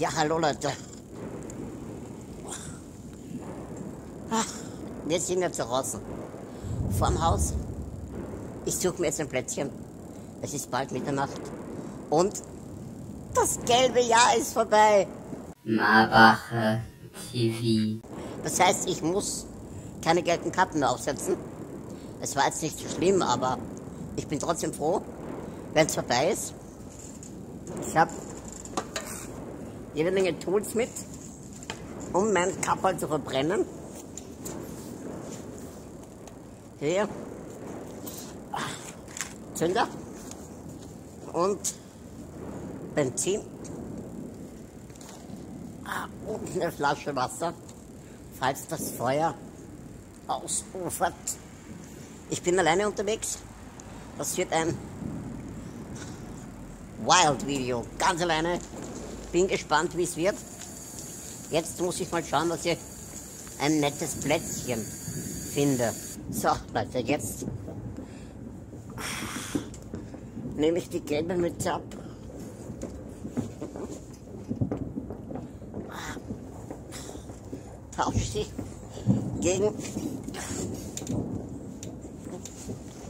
Ja, hallo Leute. Ah, wir sind jetzt draußen. Vorm Haus. Ich suche mir jetzt ein Plätzchen. Es ist bald Mitternacht. Und das gelbe Jahr ist vorbei. Marbacher TV. Das heißt, ich muss keine gelben Kappen mehr aufsetzen. Es war jetzt nicht so schlimm, aber ich bin trotzdem froh, wenn es vorbei ist. Ich habe jede Menge Tools mit, um meinen Kapperl zu verbrennen. Hier Zünder und Benzin ah, und eine Flasche Wasser, falls das Feuer ausufert. Ich bin alleine unterwegs. Das wird ein Wild-Video, ganz alleine. Bin gespannt, wie es wird. Jetzt muss ich mal schauen, dass ich ein nettes Plätzchen finde. So, Leute, jetzt nehme ich die gelbe Mütze ab. Tausche sie gegen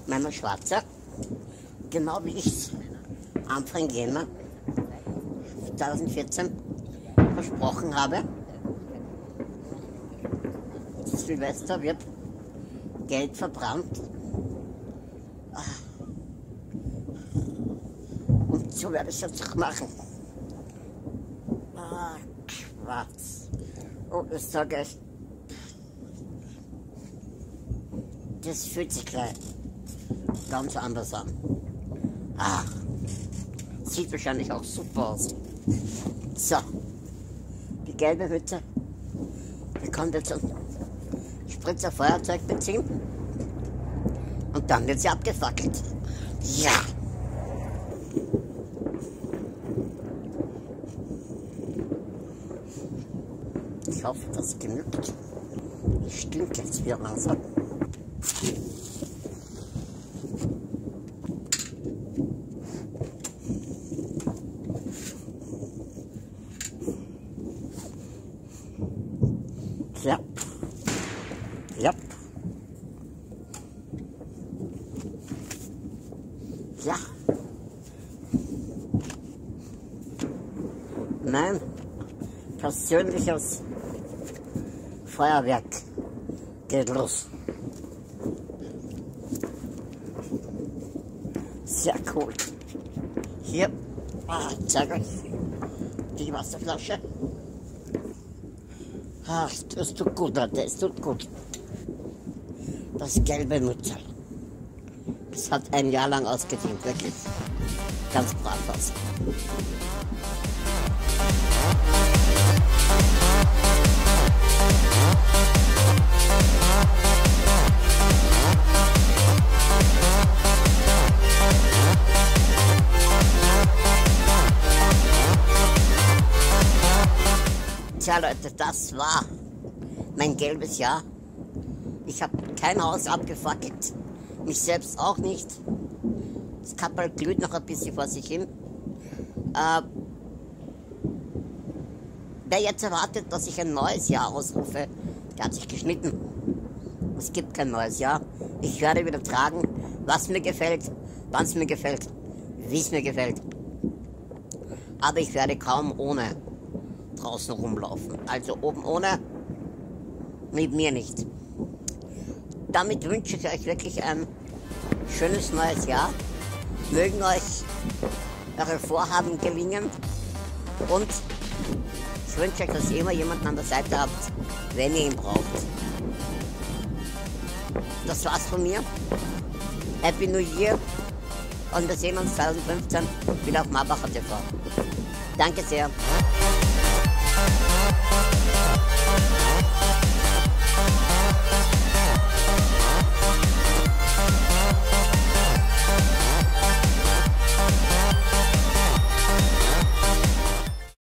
meine schwarze, genau wie ich es Anfang Jänner 2014 versprochen habe. Silvester wird Geld verbrannt. Und so werde ich es jetzt auch machen. Ah, schwarz. Oh, das sage ich. Das fühlt sich gleich ganz anders an. Sieht wahrscheinlich auch super aus. So, die gelbe Hütte bekommt jetzt ein Spritzer Feuerzeug beziehen und dann wird sie abgefackelt. Ja. Ich hoffe, das genügt. Ich stinke jetzt wieder langsam. Ja. Ja. Ja. Mein persönliches Feuerwerk geht los. Sehr cool. Hier, ah, zeig euch die Wasserflasche. Ach, das tut gut, es tut gut. Das gelbe Mützel. Es hat ein Jahr lang ausgedient, wirklich. Ganz brav aus. Tja, Leute, das war mein gelbes Jahr. Ich habe kein Haus abgefackelt, mich selbst auch nicht. Das Kappel glüht noch ein bisschen vor sich hin. Äh, wer jetzt erwartet, dass ich ein neues Jahr ausrufe, der hat sich geschnitten. Es gibt kein neues Jahr. Ich werde wieder tragen, was mir gefällt, wann es mir gefällt, wie es mir gefällt. Aber ich werde kaum ohne draußen rumlaufen. Also oben ohne, mit mir nicht. Damit wünsche ich euch wirklich ein schönes neues Jahr. Mögen euch eure Vorhaben gelingen und ich wünsche euch, dass ihr immer jemanden an der Seite habt, wenn ihr ihn braucht. Das war's von mir. Happy New Year und wir sehen uns 2015 wieder auf Marbacher TV. Danke sehr.